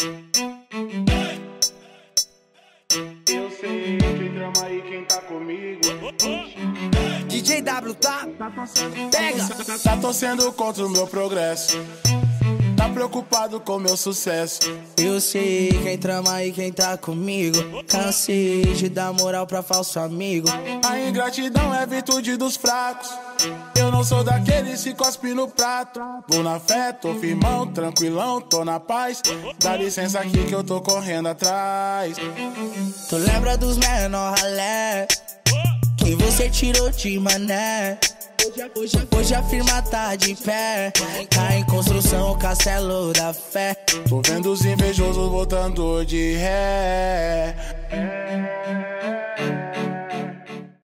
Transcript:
Eu sei quem trama e quem tá comigo. DJ W, tá? Pega! Tá torcendo contra o meu progresso. Tá preocupado com meu sucesso. Eu sei quem trama e quem tá comigo. Cansei de dar moral pra falso amigo. A ingratidão é virtude dos fracos. Eu não sou daqueles que cospe no prato. Vou na fé, tô firmão, tranquilão, tô na paz. Dá licença aqui que eu tô correndo atrás. Tu lembra dos menor ralé? Que você tirou de mané? Hoje, a firma tá de pé. Tá em construção o castelo da fé. Tô vendo os invejosos voltando de ré.